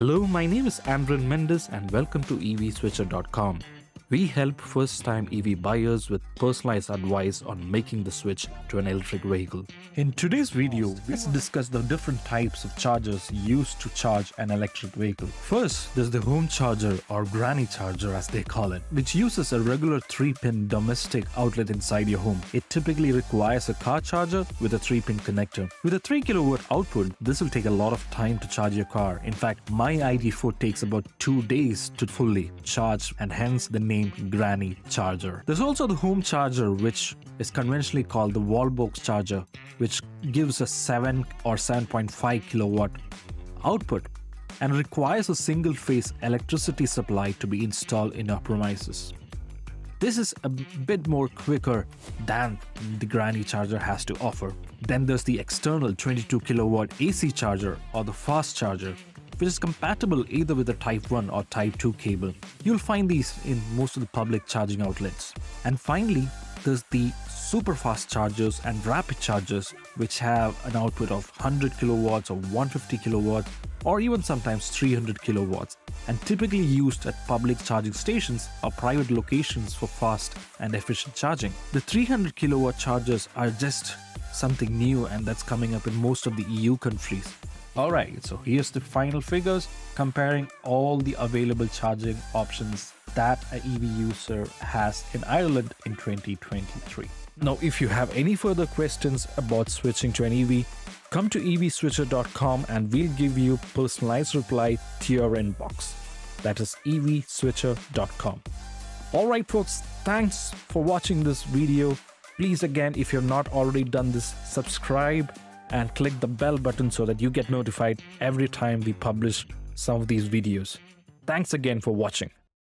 Hello, my name is Amran Mendes and welcome to EVSwitcher.com. We help first time EV buyers with personalized advice on making the switch to an electric vehicle. In today's video, let's discuss the different types of chargers used to charge an electric vehicle. First, there's the home charger or granny charger as they call it, which uses a regular 3-pin domestic outlet inside your home. It typically requires a car charger with a 3-pin connector. With a 3 kilowatt output, this will take a lot of time to charge your car. In fact, my ID4 takes about 2 days to fully charge and hence the name Granny Charger. There's also the home charger which is conventionally called the wallbox charger which gives a 7 or 7.5 kilowatt output and requires a single phase electricity supply to be installed in our premises. This is a bit more quicker than the Granny charger has to offer. Then there's the external 22 kilowatt AC charger or the fast charger which is compatible either with the Type 1 or Type 2 cable. You'll find these in most of the public charging outlets. And finally, there's the super fast chargers and rapid chargers which have an output of 100 kilowatts or 150 kilowatts or even sometimes 300 kilowatts and typically used at public charging stations or private locations for fast and efficient charging. The 300 kilowatt chargers are just something new and that's coming up in most of the EU countries. Alright, so here's the final figures comparing all the available charging options that a EV user has in Ireland in 2023. Now, if you have any further questions about switching to an EV, come to evswitcher.com and we'll give you personalized reply to your inbox. That is evswitcher.com. Alright folks, thanks for watching this video. Please again, if you've not already done this, subscribe and click the bell button so that you get notified every time we publish some of these videos. Thanks again for watching.